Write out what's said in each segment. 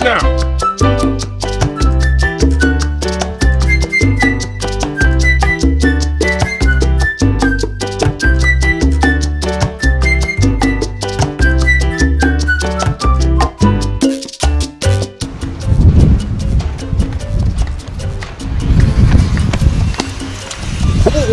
right now.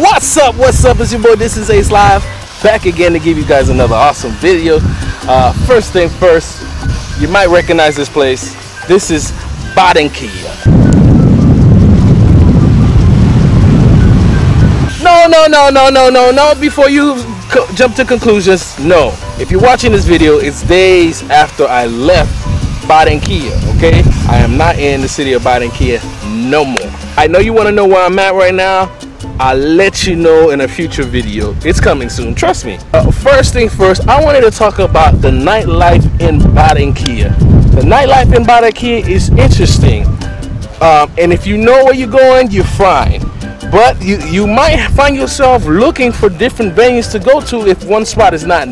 What's up? What's up? It's your boy. This is Ace Live back again to give you guys another awesome video. Uh, first thing first, you might recognize this place. This is Barranquilla. No, no, no, no, no, no, no. Before you jump to conclusions, no. If you're watching this video, it's days after I left Barranquilla, okay? I am not in the city of Barranquilla no more. I know you want to know where I'm at right now. I'll let you know in a future video. It's coming soon, trust me. Uh, first thing first, I wanted to talk about the nightlife in Barranquilla. The nightlife in Barranquilla is interesting. Um, and if you know where you're going, you're fine. But you, you might find yourself looking for different venues to go to if one spot is not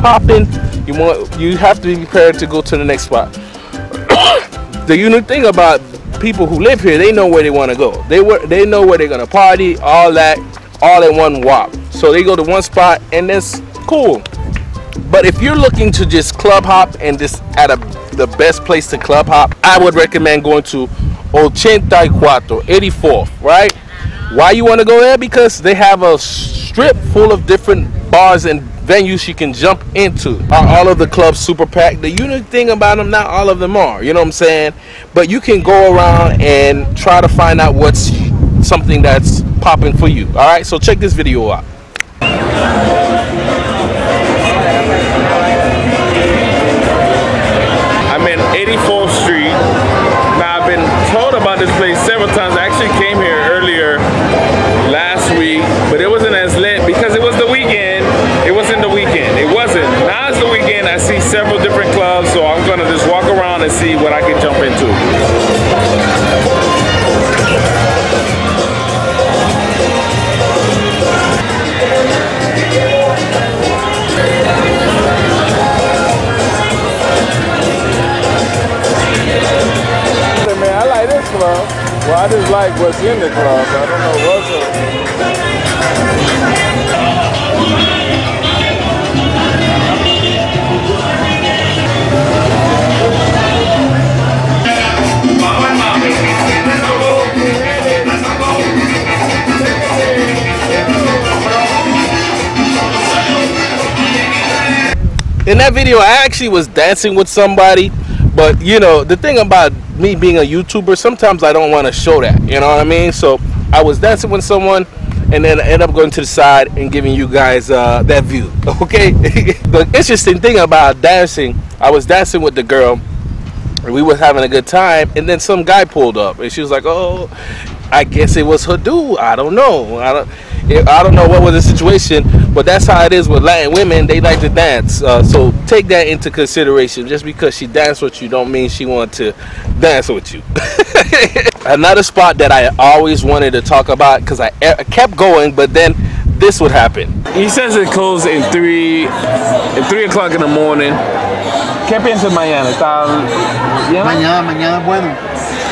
popping. You want you have to be prepared to go to the next spot. the unique thing about people who live here, they know where they want to go. They were they know where they're gonna party, all that, all in one walk. So they go to one spot and that's cool. But if you're looking to just club hop and just at a the best place to club hop, I would recommend going to 84, 84th, right? Why you want to go there? Because they have a strip full of different bars and venues you can jump into. Are all of the clubs super packed? The unique thing about them, not all of them are. You know what I'm saying? But you can go around and try to find out what's something that's popping for you. All right, so check this video out. I'm in 84th Street. Now I've been told about this place several times. I actually it's. I see several different clubs, so I'm gonna just walk around and see what I can jump into. Club. Well, I just like what's in the club. I don't know what's. in that video i actually was dancing with somebody but you know the thing about me being a youtuber sometimes i don't want to show that you know what i mean? So i was dancing with someone and then i end up going to the side and giving you guys uh, that view okay? The interesting thing about dancing i was dancing with the girl and we were having a good time and then some guy pulled up and she was like oh i guess it was her dude. I don't know. I don't I don't know what was the situation, but that's how it is with Latin women. They like to dance, uh, so take that into consideration. Just because she danced with you, don't mean she want to dance with you. Another spot that I always wanted to talk about because I, I kept going, but then this would happen. He says it closes in three, in three o'clock in the morning. ¿Qué piensas mañana? ¿Está bien? Mañana, mañana bueno.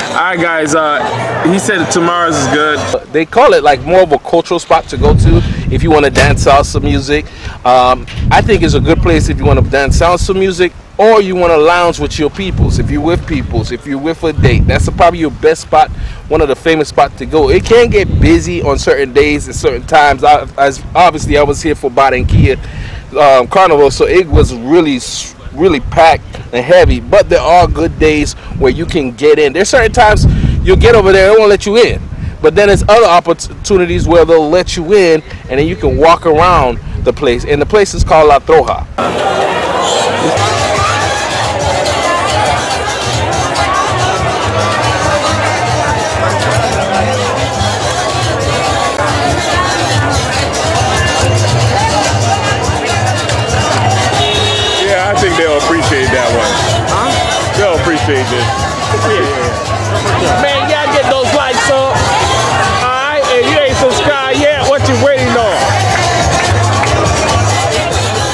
All right, guys. Uh, he said tomorrow's is good. They call it like more of a cultural spot to go to if you want to dance salsa music. Um, I think it's a good place if you want to dance salsa music or you want to lounge with your peoples. If you're with peoples, if you're with a date, that's probably your best spot, one of the famous spots to go. It can get busy on certain days and certain times. I, as obviously, I was here for Barranquilla um, Carnival, so it was really really packed and heavy but there are good days where you can get in. There's certain times you'll get over there they won't let you in. But then there's other opportunities where they'll let you in and then you can walk around the place. And the place is called La Troja ain't yet, what you waiting on?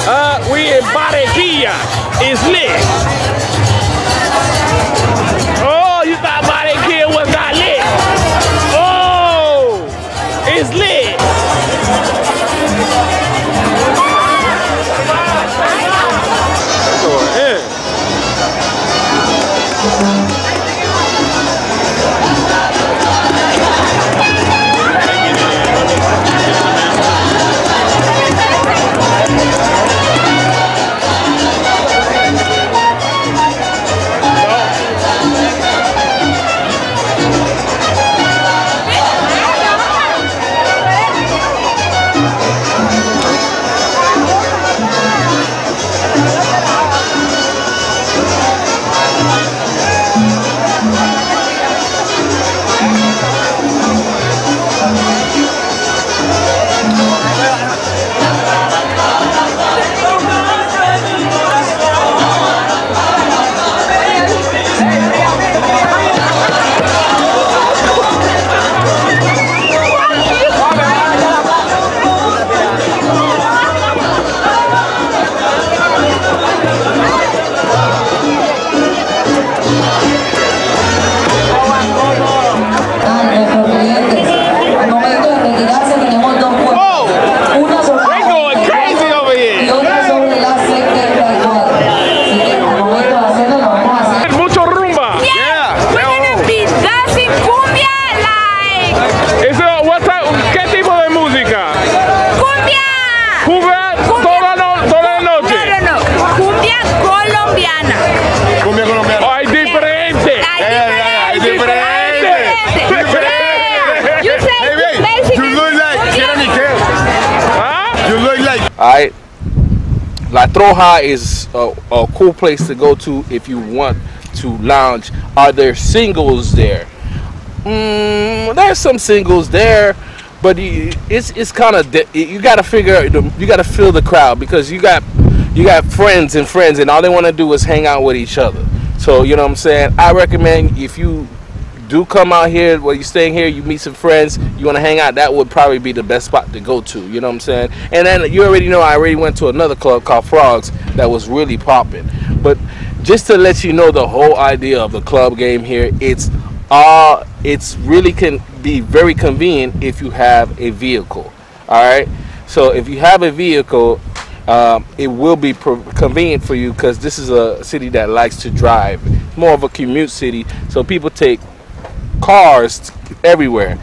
uh, we in Barranquilla is lit Alright. La Troja is a, a, cool place to go to if you want to lounge. Are there singles there? Mm, there's some singles there, but it's it's kind of you got to figure out you got to feel the crowd because you got you got friends and friends and all they want to do is hang out with each other. So you know what I'm saying. I recommend if you do come out here while you're staying here you meet some friends you want to hang out that would probably be the best spot to go to you know what i'm saying? And then you already know i already went to another club called frogs that was really popping but just to let you know the whole idea of the club game here it's uh it's really can be very convenient if you have a vehicle all right so if you have a vehicle um, it will be convenient for you because this is a city that likes to drive. More of a commute city so people take cars everywhere.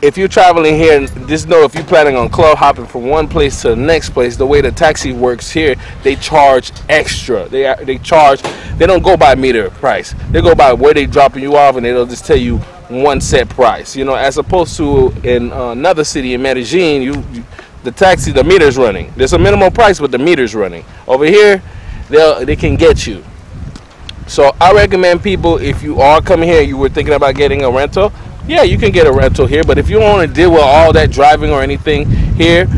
If you're traveling here, just know if you're planning on club hopping from one place to the next place, the way the taxi works here, they charge extra. They they charge. They don't go by meter price. They go by where they dropping you off, and they'll just tell you one set price. You know, as opposed to in uh, another city in Medellin, you, you the taxi the meter's running. There's a minimum price, but the meter's running. Over here, they they can get you so I recommend people if you are coming here, you were thinking about getting a rental. Yeah, you can get a rental here, but if you don't want to deal with all that driving or anything here,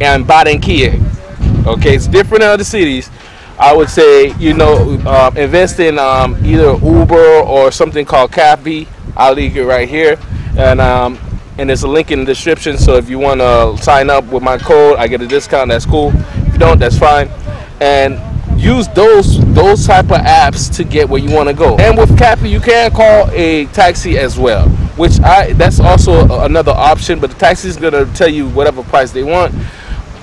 and Barranquilla, okay, it's different in other cities. I would say you know uh, invest in um, either Uber or something called Cabify. I'll leave it right here, and um, and there's a link in the description. So if you want to sign up with my code, I get a discount. That's cool. If you don't, that's fine. And use those those type of apps to get where you want to go. And with Cabify, you can call a taxi as well, which I that's also another option. But the taxi is gonna tell you whatever price they want.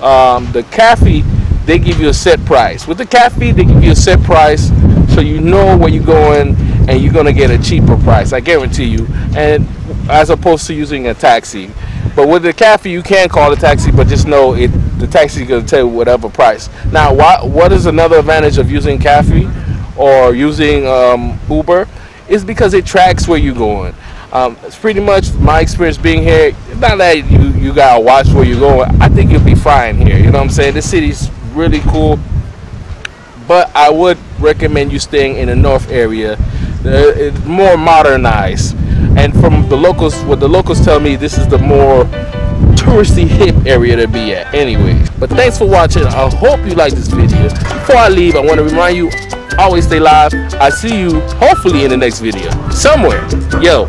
Um, the Cabify, they give you a set price. With the Cabify, they give you a set price, so you know where you're going, and you're gonna get a cheaper price. I guarantee you. And as opposed to using a taxi. But with the Cabify, you can call the taxi, but just know it the taxi going to tell you whatever price. Now, what what is another advantage of using Cabify or using um, Uber? Is because it tracks where you're going. Um, it's pretty much my experience being here. Not that you you gotta watch where you're going. I think you'll be fine here. You know what I'm saying? The city's really cool, but I would recommend you staying in the north area. Uh, it's more modernized, and from the locals, what the locals tell me, this is the more touristy hip area to be at. Anyways but thanks for watching. I hope you like this video. Before i leave i want to remind you always stay live. I see you hopefully in the next video. Somewhere. Yo